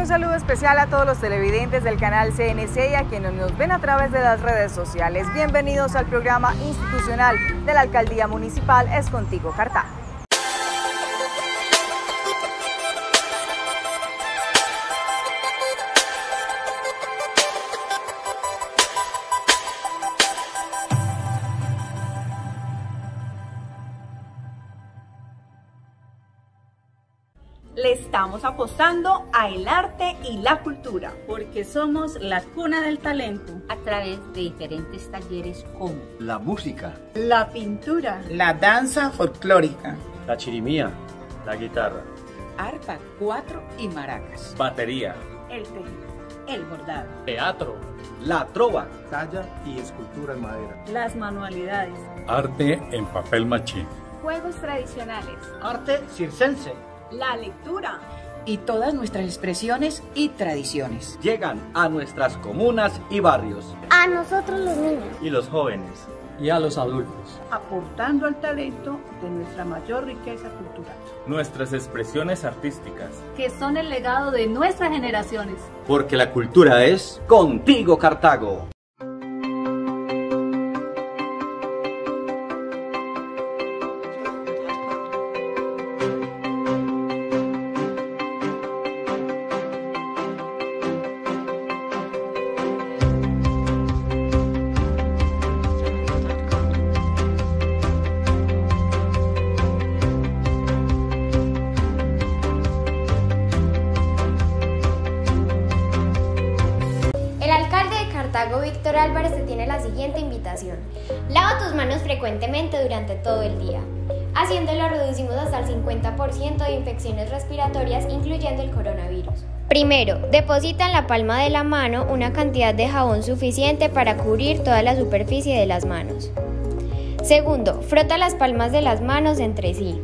Un saludo especial a todos los televidentes del canal CNC y a quienes nos ven a través de las redes sociales. Bienvenidos al programa institucional de la Alcaldía Municipal Es Contigo Cartago. Estamos apostando a el arte y la cultura. Porque somos la cuna del talento. A través de diferentes talleres como la música, la pintura, la danza folclórica, la chirimía, la guitarra, arpa, cuatro y maracas, batería, el tejido, el bordado, teatro, la trova, talla y escultura en madera, las manualidades, arte en papel machín, juegos tradicionales, arte circense. La lectura y todas nuestras expresiones y tradiciones. Llegan a nuestras comunas y barrios. A nosotros los niños. Y los jóvenes. Y a los adultos. Aportando al talento de nuestra mayor riqueza cultural. Nuestras expresiones artísticas. Que son el legado de nuestras generaciones. Porque la cultura es contigo, Cartago. Siguiente invitación. Lava tus manos frecuentemente durante todo el día. Haciéndolo reducimos hasta el 50% de infecciones respiratorias, incluyendo el coronavirus. Primero, deposita en la palma de la mano una cantidad de jabón suficiente para cubrir toda la superficie de las manos. Segundo, frota las palmas de las manos entre sí.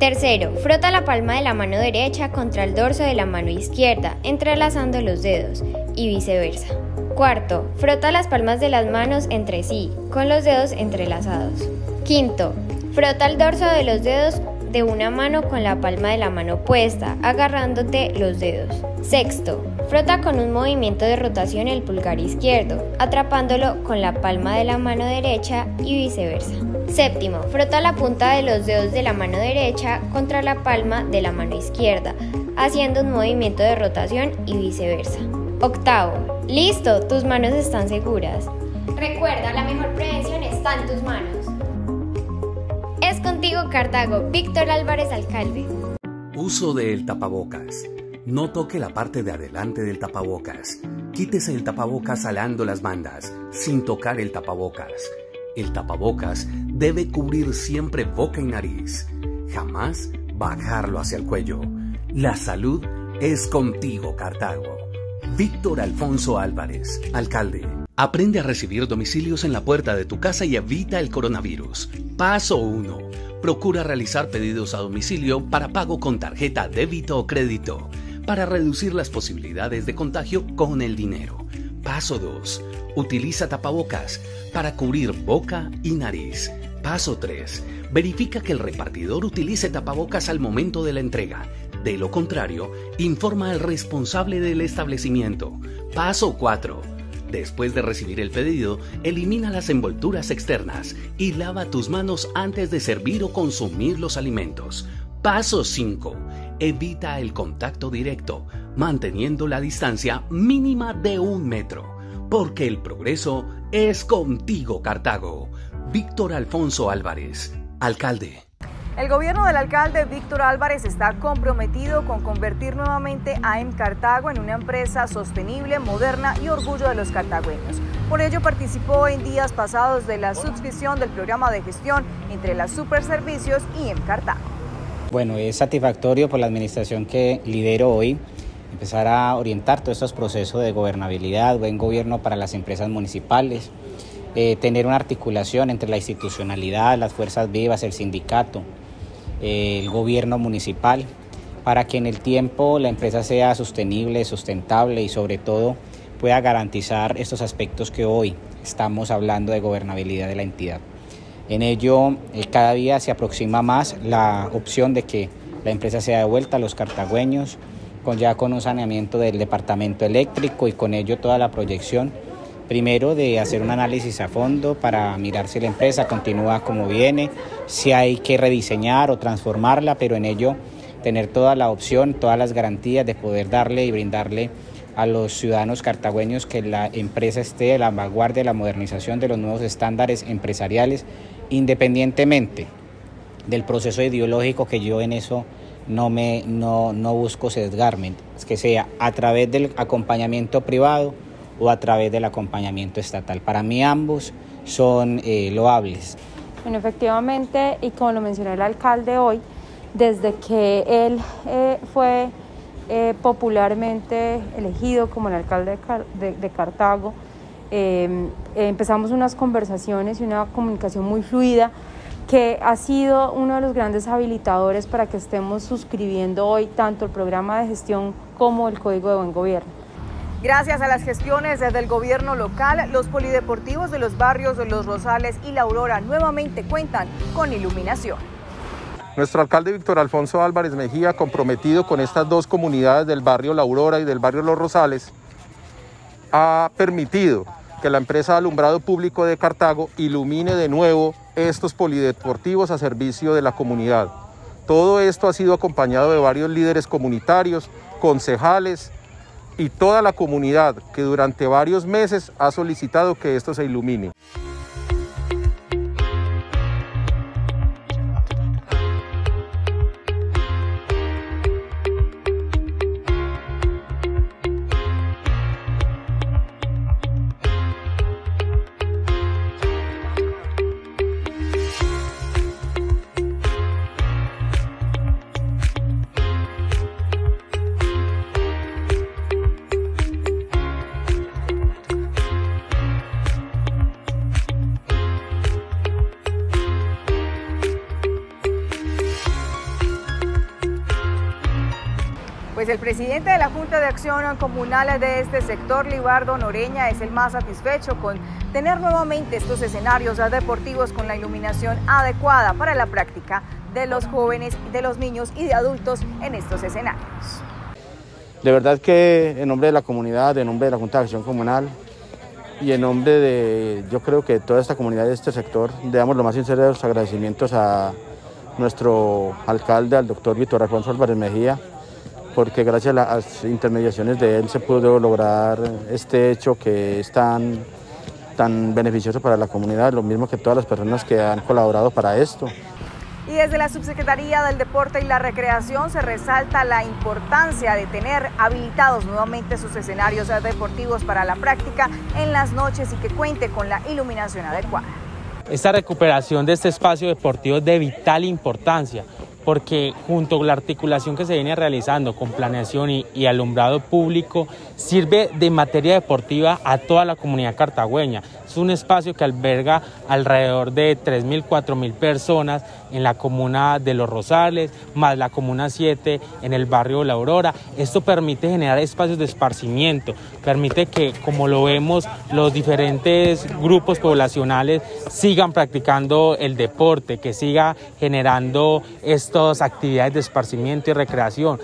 Tercero, frota la palma de la mano derecha contra el dorso de la mano izquierda, entrelazando los dedos, y viceversa. Cuarto, frota las palmas de las manos entre sí, con los dedos entrelazados. Quinto, frota el dorso de los dedos de una mano con la palma de la mano puesta, agarrándote los dedos. Sexto, frota con un movimiento de rotación el pulgar izquierdo, atrapándolo con la palma de la mano derecha y viceversa. Séptimo, frota la punta de los dedos de la mano derecha contra la palma de la mano izquierda, haciendo un movimiento de rotación y viceversa. Octavo, listo, tus manos están seguras. Recuerda, la mejor prevención está en tus manos. Es contigo Cartago, Víctor Álvarez Alcalde. Uso del tapabocas. No toque la parte de adelante del tapabocas. Quítese el tapabocas alando las bandas, sin tocar el tapabocas. El tapabocas debe cubrir siempre boca y nariz. Jamás bajarlo hacia el cuello. La salud es contigo, Cartago. Víctor Alfonso Álvarez, alcalde. Aprende a recibir domicilios en la puerta de tu casa y evita el coronavirus. Paso 1. Procura realizar pedidos a domicilio para pago con tarjeta débito o crédito, para reducir las posibilidades de contagio con el dinero. Paso 2. Utiliza tapabocas para cubrir boca y nariz. Paso 3. Verifica que el repartidor utilice tapabocas al momento de la entrega de lo contrario, informa al responsable del establecimiento. Paso 4. Después de recibir el pedido, elimina las envolturas externas y lava tus manos antes de servir o consumir los alimentos. Paso 5. Evita el contacto directo, manteniendo la distancia mínima de un metro, porque el progreso es contigo, Cartago. Víctor Alfonso Álvarez, alcalde. El gobierno del alcalde Víctor Álvarez está comprometido con convertir nuevamente a M Cartago en una empresa sostenible, moderna y orgullo de los cartagüeños. Por ello participó en días pasados de la suscripción del programa de gestión entre las Superservicios y M Cartago. Bueno, es satisfactorio por la administración que lidero hoy empezar a orientar todos estos procesos de gobernabilidad, buen gobierno para las empresas municipales, eh, tener una articulación entre la institucionalidad, las fuerzas vivas, el sindicato, el gobierno municipal, para que en el tiempo la empresa sea sostenible, sustentable y sobre todo pueda garantizar estos aspectos que hoy estamos hablando de gobernabilidad de la entidad. En ello, eh, cada día se aproxima más la opción de que la empresa sea devuelta a los cartagüeños con ya con un saneamiento del departamento eléctrico y con ello toda la proyección. Primero de hacer un análisis a fondo para mirar si la empresa continúa como viene, si hay que rediseñar o transformarla, pero en ello tener toda la opción, todas las garantías de poder darle y brindarle a los ciudadanos cartagüeños que la empresa esté a la vanguardia de la modernización de los nuevos estándares empresariales, independientemente del proceso ideológico que yo en eso no, me, no, no busco sesgarme, que sea a través del acompañamiento privado o a través del acompañamiento estatal. Para mí ambos son eh, loables. Bueno, efectivamente, y como lo mencionó el alcalde hoy, desde que él eh, fue eh, popularmente elegido como el alcalde de, Cartago, empezamos unas conversaciones y una comunicación muy fluida que ha sido uno de los grandes habilitadores para que estemos suscribiendo hoy tanto el programa de gestión como el Código de Buen Gobierno. Gracias a las gestiones desde el gobierno local, los polideportivos de los barrios de Los Rosales y La Aurora nuevamente cuentan con iluminación. Nuestro alcalde Víctor Alfonso Álvarez Mejía, comprometido con estas dos comunidades del barrio La Aurora y del barrio Los Rosales, ha permitido que la empresa de alumbrado público de Cartago ilumine de nuevo estos polideportivos a servicio de la comunidad. Todo esto ha sido acompañado de varios líderes comunitarios, concejales y toda la comunidad que durante varios meses ha solicitado que esto se ilumine. Pues el presidente de la Junta de Acción Comunal de este sector, Libardo Noreña, es el más satisfecho con tener nuevamente estos escenarios deportivos con la iluminación adecuada para la práctica de los jóvenes, de los niños y de adultos en estos escenarios. De verdad que en nombre de la comunidad, en nombre de la Junta de Acción Comunal y en nombre de, yo creo que toda esta comunidad de este sector, le damos los más sinceros agradecimientos a nuestro alcalde, al doctor Víctor Alfonso Álvarez Mejía, porque gracias a las intermediaciones de él se pudo lograr este hecho que es tan, tan beneficioso para la comunidad, lo mismo que todas las personas que han colaborado para esto. Y desde la Subsecretaría del Deporte y la Recreación se resalta la importancia de tener habilitados nuevamente sus escenarios deportivos para la práctica en las noches y que cuente con la iluminación adecuada. Esta recuperación de este espacio deportivo es de vital importancia porque junto con la articulación que se viene realizando con planeación y, y, alumbrado público, sirve de materia deportiva a toda la comunidad cartagüeña. Es un espacio que alberga alrededor de 3.000, 4.000 personas en la comuna de Los Rosales, más la comuna 7 en el barrio La Aurora. Esto permite generar espacios de esparcimiento, permite que, como lo vemos, los diferentes grupos poblacionales sigan practicando el deporte, que siga generando estas actividades de esparcimiento y recreación.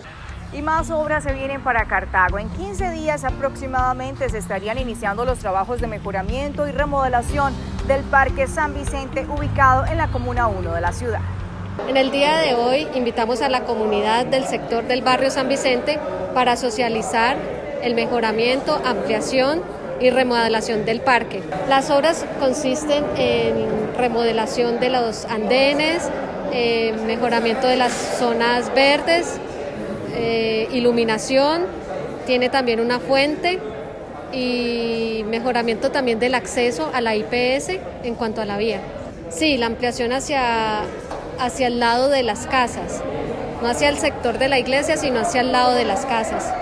Y más obras se vienen para Cartago. En 15 días aproximadamente se estarían iniciando los trabajos de mejoramiento y remodelación del Parque San Vicente ubicado en la Comuna 1 de la ciudad. En el día de hoy invitamos a la comunidad del sector del barrio San Vicente para socializar el mejoramiento, ampliación y remodelación del parque. Las obras consisten en remodelación de los andenes, eh, mejoramiento de las zonas verdes, eh, iluminación, tiene también una fuente y mejoramiento también del acceso a la IPS en cuanto a la vía. Sí, la ampliación hacia, hacia el lado de las casas, no hacia el sector de la iglesia, sino hacia el lado de las casas.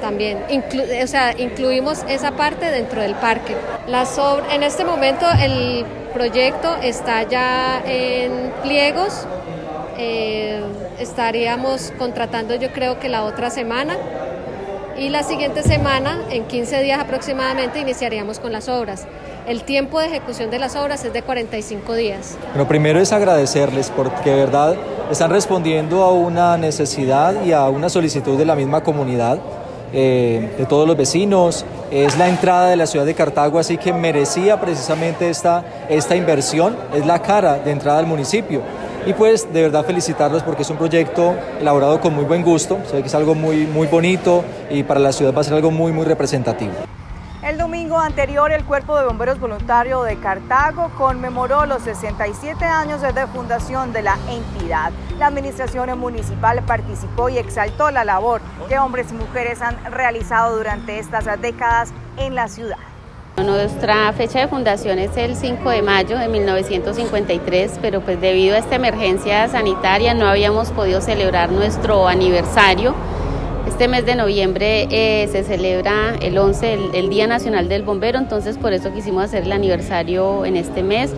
También, Inclu o sea, incluimos esa parte dentro del parque. Las en este momento el proyecto está ya en pliegos, eh, estaríamos contratando yo creo que la otra semana y la siguiente semana, en 15 días aproximadamente, iniciaríamos con las obras. El tiempo de ejecución de las obras es de 45 días. Lo primero es agradecerles porque de verdad están respondiendo a una necesidad y a una solicitud de la misma comunidad. Eh, de todos los vecinos, es la entrada de la ciudad de Cartago, así que merecía precisamente esta, esta inversión, es la cara de entrada al municipio. Y pues de verdad felicitarlos porque es un proyecto elaborado con muy buen gusto, sé que es algo muy, muy bonito y para la ciudad va a ser algo muy, muy representativo. El domingo anterior, el Cuerpo de Bomberos Voluntario de Cartago conmemoró los 67 años de fundación de la entidad. La administración municipal participó y exaltó la labor que hombres y mujeres han realizado durante estas décadas en la ciudad. Nuestra fecha de fundación es el 5 de mayo de 1953, pero pues debido a esta emergencia sanitaria no habíamos podido celebrar nuestro aniversario. Este mes de noviembre eh, se celebra el 11, el, Día Nacional del Bombero, entonces por eso quisimos hacer el aniversario en este mes.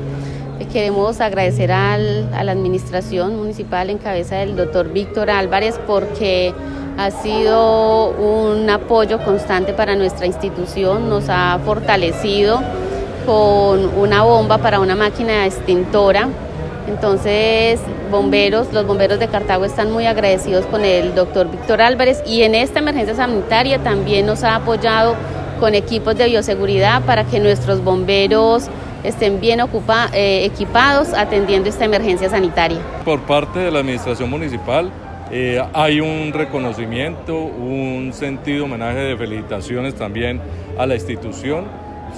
Queremos agradecer al, a la administración municipal en cabeza del doctor Víctor Álvarez porque ha sido un apoyo constante para nuestra institución, nos ha fortalecido con una bomba para una máquina extintora. Entonces, bomberos, los bomberos de Cartago están muy agradecidos con el doctor Víctor Álvarez y en esta emergencia sanitaria también nos ha apoyado con equipos de bioseguridad para que nuestros bomberos estén bien eh, equipados atendiendo esta emergencia sanitaria. Por parte de la Administración Municipal eh, hay un reconocimiento, un sentido homenaje de felicitaciones también a la institución.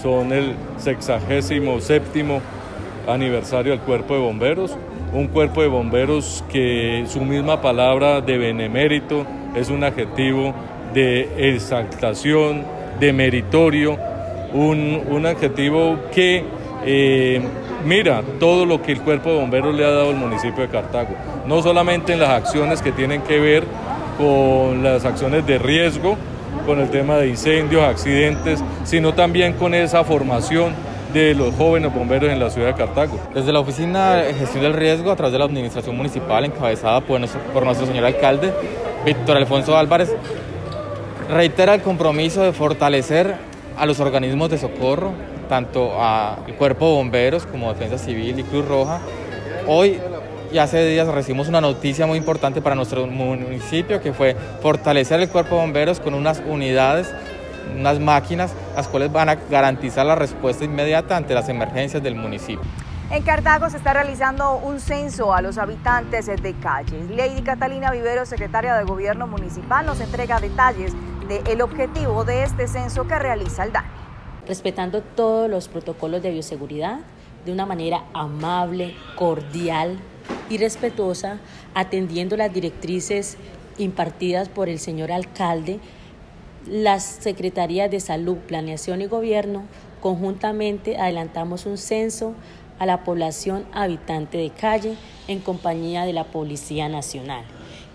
Son el sexagésimo séptimo aniversario del Cuerpo de Bomberos, un cuerpo de bomberos que su misma palabra de benemérito es un adjetivo de exaltación, de meritorio, un, adjetivo que eh, mira todo lo que el cuerpo de bomberos le ha dado al municipio de Cartago, no solamente en las acciones que tienen que ver con las acciones de riesgo, con el tema de incendios, accidentes, sino también con esa formación de los jóvenes bomberos en la ciudad de Cartago. Desde la Oficina de Gestión del Riesgo, a través de la Administración Municipal, encabezada por nuestro, por nuestro señor alcalde, Víctor Alfonso Álvarez, reitera el compromiso de fortalecer a los organismos de socorro, tanto al Cuerpo de Bomberos como Defensa Civil y Cruz Roja. Hoy y hace días recibimos una noticia muy importante para nuestro municipio que fue fortalecer el Cuerpo de Bomberos con unas unidades unas máquinas las cuales van a garantizar la respuesta inmediata ante las emergencias del municipio. En Cartago se está realizando un censo a los habitantes de calles. Lady Catalina Vivero, secretaria de Gobierno Municipal, nos entrega detalles del objetivo de este censo que realiza el DANE. Respetando todos los protocolos de bioseguridad de una manera amable, cordial y respetuosa, atendiendo las directrices impartidas por el señor alcalde las Secretarías de Salud, Planeación y Gobierno conjuntamente adelantamos un censo a la población habitante de calle en compañía de la Policía Nacional.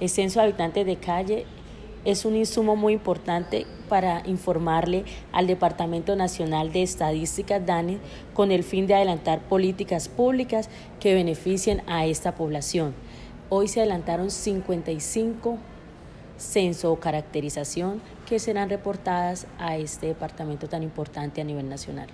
El censo de habitantes de calle es un insumo muy importante para informarle al Departamento Nacional de Estadísticas DANE con el fin de adelantar políticas públicas que beneficien a esta población. Hoy se adelantaron 55 censo o caracterización que serán reportadas a este departamento tan importante a nivel nacional.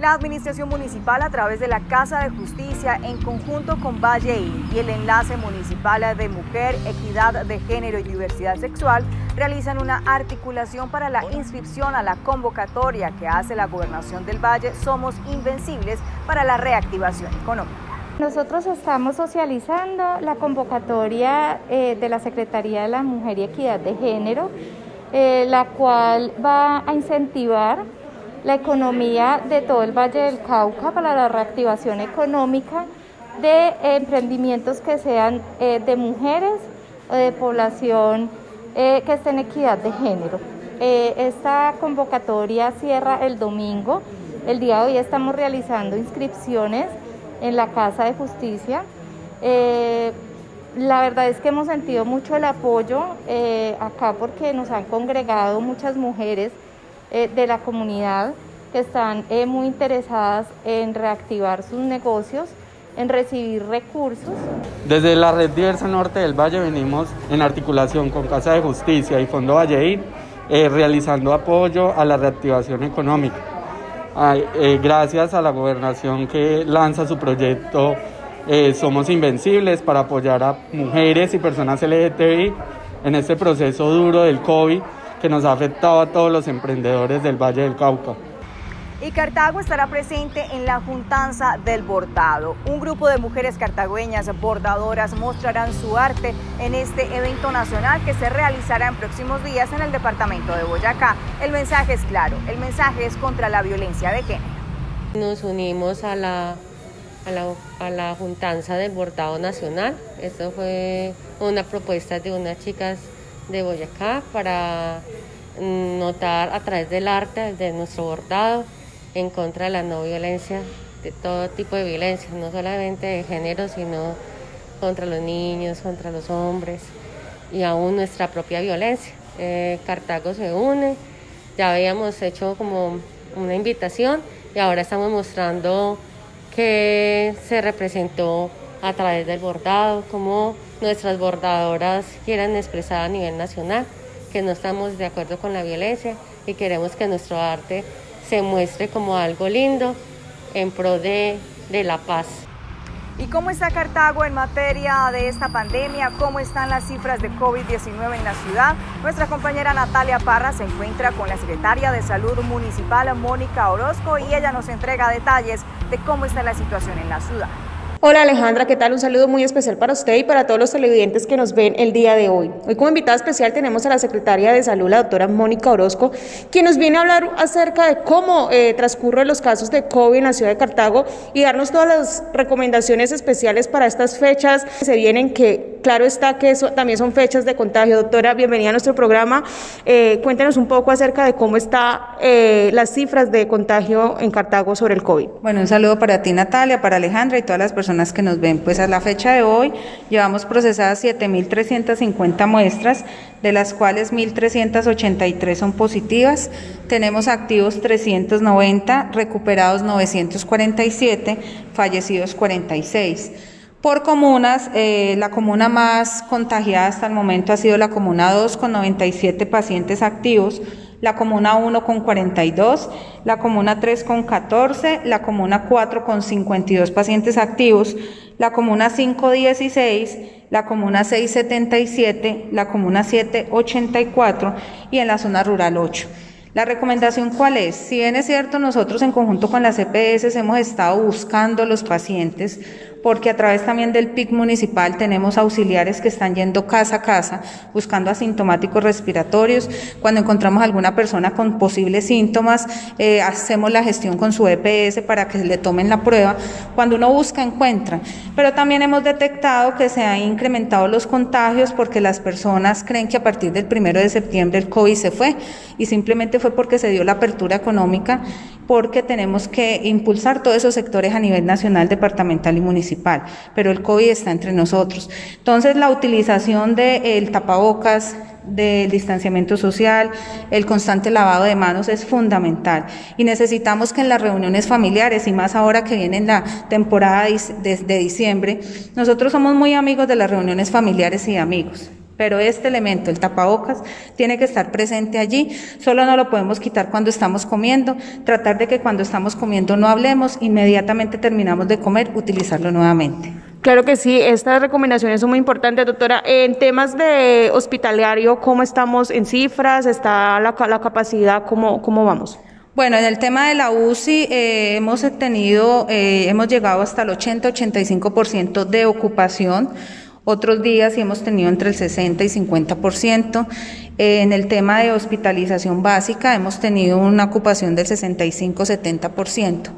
La Administración Municipal, a través de la Casa de Justicia, en conjunto con Valle y el Enlace Municipal de Mujer, Equidad de Género y Diversidad Sexual, realizan una articulación para la inscripción a la convocatoria que hace la Gobernación del Valle Somos Invencibles para la reactivación económica. Nosotros estamos socializando la convocatoria eh, de la Secretaría de la Mujer y Equidad de Género, eh, la cual va a incentivar la economía de todo el Valle del Cauca para la reactivación económica de emprendimientos que sean eh, de mujeres o de población que esté en equidad de género. esta convocatoria cierra el domingo. El día de hoy estamos realizando inscripciones en la Casa de Justicia. Eh, la verdad es que hemos sentido mucho el apoyo eh, acá porque nos han congregado muchas mujeres eh, de la comunidad que están muy interesadas en reactivar sus negocios, en recibir recursos. Desde la Red Diversa Norte del Valle venimos en articulación con Casa de Justicia y Fondo Valleín realizando apoyo a la reactivación económica. Eh, gracias a la gobernación que lanza su proyecto eh, somos invencibles para apoyar a mujeres y personas LGTBI en este proceso duro del COVID que nos ha afectado a todos los emprendedores del Valle del Cauca. Y Cartago estará presente en la Juntanza del Bordado. Un grupo de mujeres cartagüeñas bordadoras mostrarán su arte en este evento nacional que se realizará en próximos días en el departamento de Boyacá. El mensaje es claro, el mensaje es contra la violencia de género. Nos unimos a la, a la, a la Juntanza del Bordado Nacional. Esto fue una propuesta de unas chicas de Boyacá para notar a través del arte de nuestro bordado en contra de la no violencia, de todo tipo de violencia, no solamente de género, sino contra los niños, contra los hombres y aún nuestra propia violencia. Eh, Cartago se une, ya habíamos hecho como una invitación y ahora estamos mostrando que se representó a través del bordado, cómo nuestras bordadoras quieren expresar a nivel nacional que no estamos de acuerdo con la violencia y queremos que nuestro arte se muestre como algo lindo en pro de, de la paz. ¿Y cómo está Cartago en materia de esta pandemia? ¿Cómo están las cifras de COVID-19 en la ciudad? Nuestra compañera Natalia Parra se encuentra con la secretaria de Salud Municipal, Mónica Orozco, y ella nos entrega detalles de cómo está la situación en la ciudad. Hola Alejandra, ¿qué tal? Un saludo muy especial para usted y para todos los televidentes que nos ven el día de hoy. Hoy como invitada especial tenemos a la secretaria de Salud, la doctora Mónica Orozco, quien nos viene a hablar acerca de cómo eh, transcurren los casos de COVID en la ciudad de Cartago y darnos todas las recomendaciones especiales para estas fechas que se vienen, que claro está que eso también son fechas de contagio. Doctora, bienvenida a nuestro programa. Eh, cuéntenos un poco acerca de cómo están eh, las cifras de contagio en Cartago sobre el COVID. Bueno, un saludo para ti Natalia, para Alejandra y todas las personas que nos ven. Pues a la fecha de hoy llevamos procesadas 7.350 muestras, de las cuales 1.383 son positivas. Tenemos activos 390, recuperados 947, fallecidos 46. Por comunas, eh, la comuna más contagiada hasta el momento ha sido la comuna 2 con 97 pacientes activos, la comuna 1 con 42, la comuna 3 con 14, la comuna 4 con 52 pacientes activos, la comuna 5 16, la comuna 6 77, la comuna 7 84 y en la zona rural 8. La recomendación cuál es? Si bien es cierto, nosotros en conjunto con las EPS hemos estado buscando los pacientes porque a través también del PIC municipal tenemos auxiliares que están yendo casa a casa buscando asintomáticos respiratorios. Cuando encontramos alguna persona con posibles síntomas, eh, hacemos la gestión con su EPS para que le tomen la prueba. Cuando uno busca, encuentra. Pero también hemos detectado que se han incrementado los contagios porque las personas creen que a partir del primero de septiembre el COVID se fue y simplemente fue porque se dio la apertura económica, porque tenemos que impulsar todos esos sectores a nivel nacional, departamental y municipal pero el COVID está entre nosotros. Entonces, la utilización del tapabocas, del distanciamiento social, el constante lavado de manos es fundamental y necesitamos que en las reuniones familiares y más ahora que viene la temporada de, de diciembre, nosotros somos muy amigos de las reuniones familiares y amigos pero este elemento, el tapabocas, tiene que estar presente allí, solo no lo podemos quitar cuando estamos comiendo, tratar de que cuando estamos comiendo no hablemos, inmediatamente terminamos de comer, utilizarlo nuevamente. Claro que sí, estas recomendaciones son muy importantes, doctora. En temas de hospitalario, ¿cómo estamos en cifras? ¿Está la, la capacidad? ¿Cómo, ¿Cómo vamos? Bueno, en el tema de la UCI eh, hemos tenido, eh, hemos llegado hasta el 80-85% de ocupación. Otros días sí hemos tenido entre el 60 y 50%. Eh, en el tema de hospitalización básica hemos tenido una ocupación del 65-70%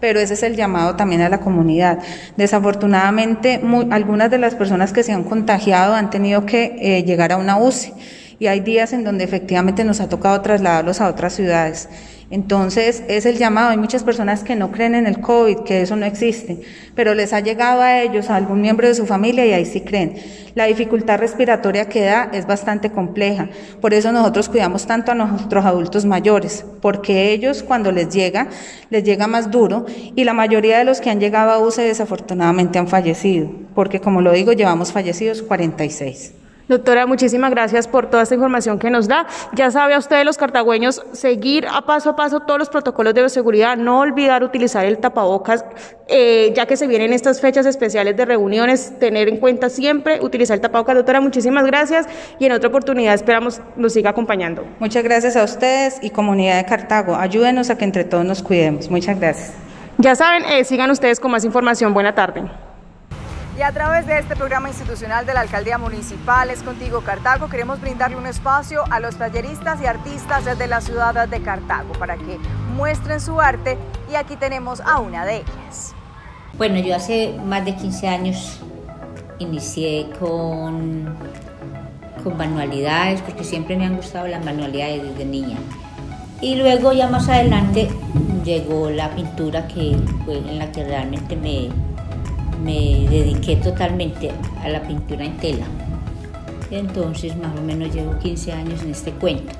pero ese es el llamado también a la comunidad. Desafortunadamente, algunas de las personas que se han contagiado han tenido que eh, llegar a una UCI y hay días en donde efectivamente nos ha tocado trasladarlos a otras ciudades. Entonces, es el llamado. Hay muchas personas que no creen en el COVID, que eso no existe, pero les ha llegado a ellos, a algún miembro de su familia y ahí sí creen. La dificultad respiratoria que da es bastante compleja. Por eso nosotros cuidamos tanto a nuestros adultos mayores, porque ellos cuando les llega, les llega más duro y la mayoría de los que han llegado a UCE desafortunadamente han fallecido, porque como lo digo, llevamos fallecidos 46. Doctora, muchísimas gracias por toda esta información que nos da. Ya sabe a ustedes los cartagüeños seguir a paso a paso todos los protocolos de bioseguridad, no olvidar utilizar el tapabocas, eh, ya que se vienen estas fechas especiales de reuniones, tener en cuenta siempre utilizar el tapabocas. Doctora, muchísimas gracias y en otra oportunidad esperamos nos siga acompañando. Muchas gracias a ustedes y comunidad de Cartago. Ayúdenos a que entre todos nos cuidemos. Muchas gracias. Ya saben, eh, sigan ustedes con más información. Buena tarde. Y a través de este programa institucional de la Alcaldía Municipal Es Contigo Cartago, queremos brindarle un espacio a los talleristas y artistas de la ciudad de Cartago para que muestren su arte y aquí tenemos a una de ellas. Bueno, yo hace más de 15 años inicié con, con manualidades, porque siempre me han gustado las manualidades desde niña. Y luego ya más adelante llegó la pintura que fue en la que realmente me, me dediqué totalmente a la pintura en tela. Entonces más o menos llevo 15 años en este cuento.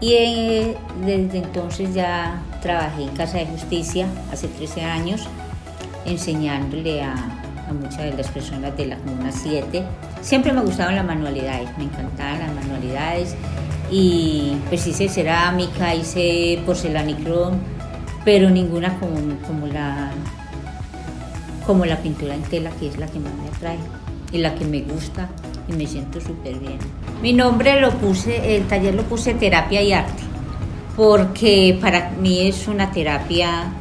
Y eh, desde entonces ya trabajé en Casa de Justicia hace 13 años, enseñándole a, muchas de las personas de la Comuna 7. Siempre me gustaban las manualidades, me encantaban las manualidades y pues hice cerámica, hice porcelanicrón, pero ninguna como, como la como la pintura en tela, que es la que más me atrae y la que me gusta y me siento súper bien. Mi nombre lo puse, el taller lo puse terapia y arte, porque para mí es una terapia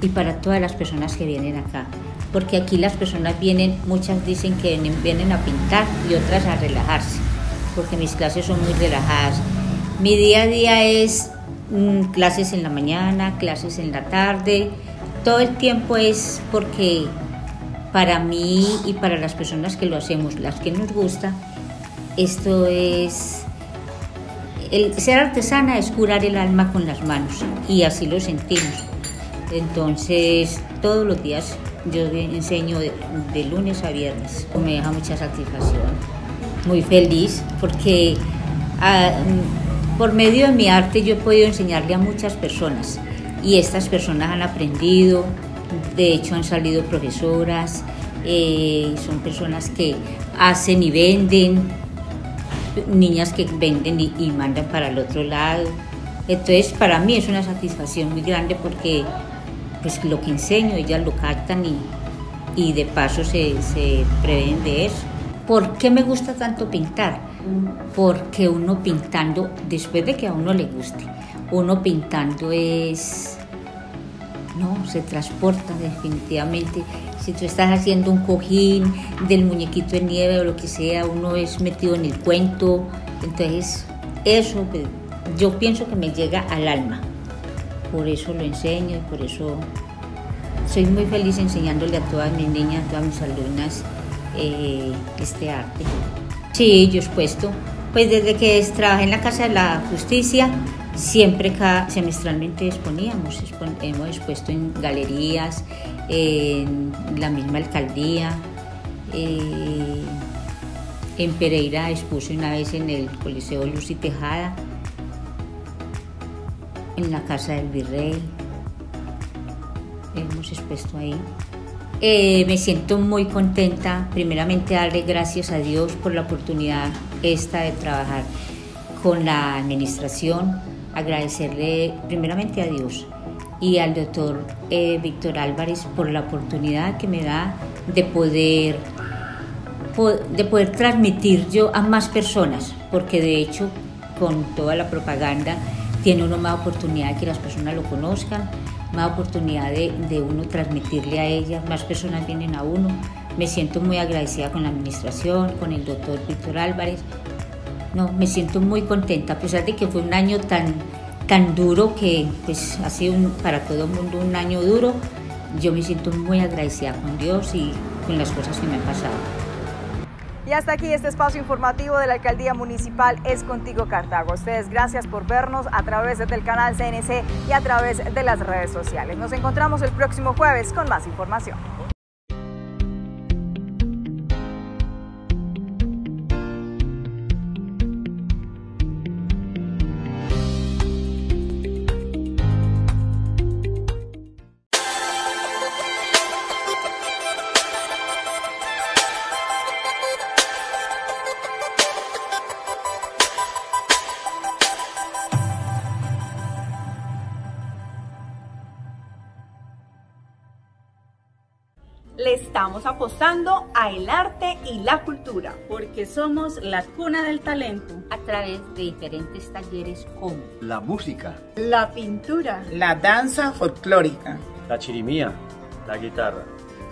y para todas las personas que vienen acá, porque aquí las personas vienen, muchas dicen que vienen a pintar y otras a relajarse, porque mis clases son muy relajadas. Mi día a día es mm, clases en la mañana, clases en la tarde, todo el tiempo es porque para mí y para las personas que lo hacemos, las que nos gusta, esto es... Ser artesana es curar el alma con las manos y así lo sentimos. Entonces, todos los días yo enseño de, lunes a viernes. Me deja mucha satisfacción, muy feliz porque ah, por medio de mi arte yo he podido enseñarle a muchas personas y estas personas han aprendido, de hecho han salido profesoras, eh, son personas que hacen y venden, niñas que venden y, mandan para el otro lado. Entonces para mí es una satisfacción muy grande porque pues lo que enseño ellas lo captan y, y de paso se, se prevén de eso. ¿Por qué me gusta tanto pintar? Porque uno pintando, después de que a uno le guste, uno pintando es, no, se transporta definitivamente. Si tú estás haciendo un cojín del muñequito de nieve o lo que sea, uno es metido en el cuento. Entonces, eso yo pienso que me llega al alma. Por eso lo enseño y por eso soy muy feliz enseñándole a todas mis niñas, a todas mis alumnas eh, este arte. Sí, yo expuesto, pues desde que trabajé en la Casa de la Justicia, siempre cada, semestralmente exponíamos, expon, hemos expuesto en galerías, en la misma alcaldía, eh, en Pereira expuse una vez en el Coliseo Luz y Tejada, en la Casa del Virrey, hemos expuesto ahí. Eh, me siento muy contenta, primeramente darle gracias a Dios por la oportunidad esta de trabajar con la administración, agradecerle primeramente a Dios y al doctor eh, Víctor Álvarez por la oportunidad que me da de poder, de poder transmitir yo a más personas, porque de hecho con toda la propaganda tiene uno más oportunidad de que las personas lo conozcan, más oportunidad de, de, uno transmitirle a ellas, más personas vienen a uno. Me siento muy agradecida con la administración, con el doctor Víctor Álvarez. No, me siento muy contenta, a pesar de que fue un año tan, tan duro que pues, ha sido para todo el mundo un año duro. Yo me siento muy agradecida con Dios y con las cosas que me han pasado. Y hasta aquí este espacio informativo de la Alcaldía Municipal Es Contigo Cartago. Ustedes gracias por vernos a través del canal CNC y a través de las redes sociales. Nos encontramos el próximo jueves con más información. Apostando a el arte y la cultura. Porque somos la cuna del talento. A través de diferentes talleres como la música, la pintura, la danza folclórica, la chirimía, la guitarra,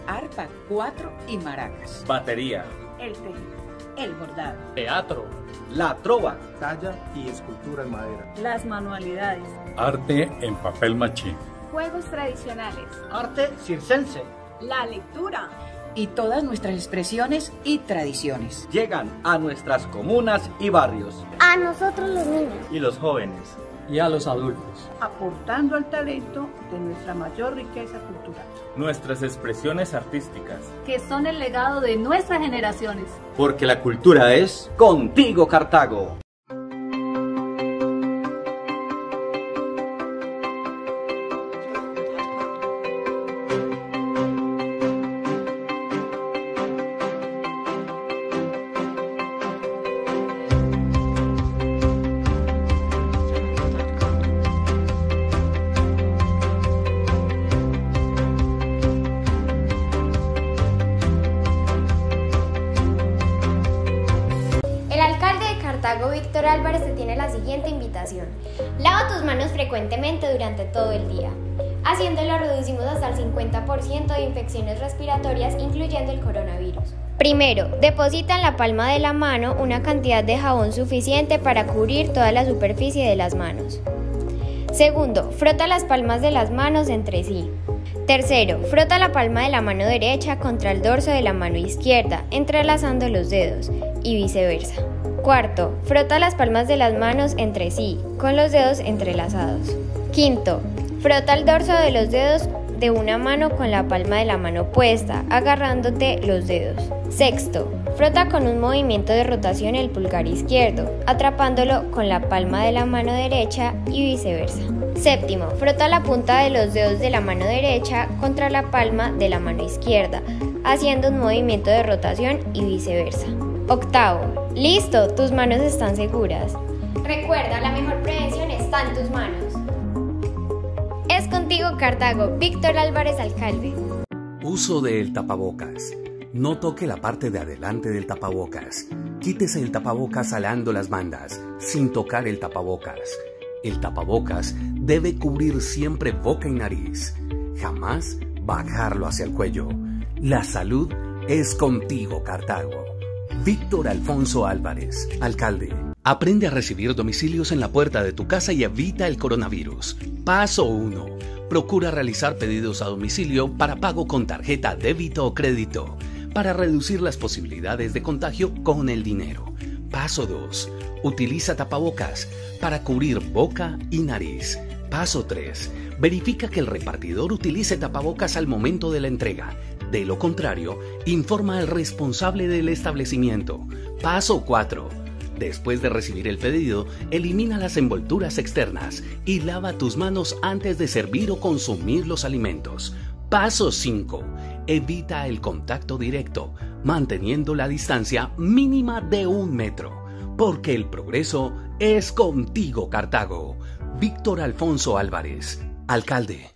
arpa, cuatro y maracas, batería, el tejido, el bordado, teatro, la trova, talla y escultura en madera, las manualidades, arte en papel machín, juegos tradicionales, arte circense, la lectura y todas nuestras expresiones y tradiciones. Llegan a nuestras comunas y barrios. A nosotros los niños. Y los jóvenes. Y a los adultos. Aportando al talento de nuestra mayor riqueza cultural. Nuestras expresiones artísticas. Que son el legado de nuestras generaciones. Porque la cultura es contigo, Cartago. Frecuentemente durante todo el día. Haciéndolo reducimos hasta el 50% de infecciones respiratorias, incluyendo el coronavirus. Primero, deposita en la palma de la mano una cantidad de jabón suficiente para cubrir toda la superficie de las manos. Segundo, frota las palmas de las manos entre sí. Tercero, frota la palma de la mano derecha contra el dorso de la mano izquierda, entrelazando los dedos, y viceversa. Cuarto, frota las palmas de las manos entre sí, con los dedos entrelazados. Quinto, frota el dorso de los dedos de una mano con la palma de la mano puesta, agarrándote los dedos. Sexto, frota con un movimiento de rotación el pulgar izquierdo, atrapándolo con la palma de la mano derecha y viceversa. Séptimo, frota la punta de los dedos de la mano derecha contra la palma de la mano izquierda, haciendo un movimiento de rotación y viceversa. Octavo, listo, tus manos están seguras. Recuerda, la mejor prevención está en tus manos. Es contigo Cartago, Víctor Álvarez Alcalde. Uso del tapabocas. No toque la parte de adelante del tapabocas. Quítese el tapabocas alando las bandas, sin tocar el tapabocas. El tapabocas debe cubrir siempre boca y nariz. Jamás bajarlo hacia el cuello. La salud es contigo, Cartago. Víctor Alfonso Álvarez, alcalde. Aprende a recibir domicilios en la puerta de tu casa y evita el coronavirus. Paso 1. Procura realizar pedidos a domicilio para pago con tarjeta débito o crédito, para reducir las posibilidades de contagio con el dinero. Paso 2. Utiliza tapabocas para cubrir boca y nariz. Paso 3. Verifica que el repartidor utilice tapabocas al momento de la entrega. De lo contrario, informa al responsable del establecimiento. Paso 4. Después de recibir el pedido, elimina las envolturas externas y lava tus manos antes de servir o consumir los alimentos. Paso 5. Evita el contacto directo, manteniendo la distancia mínima de un metro. Porque el progreso es contigo, Cartago. Víctor Alfonso Álvarez, alcalde.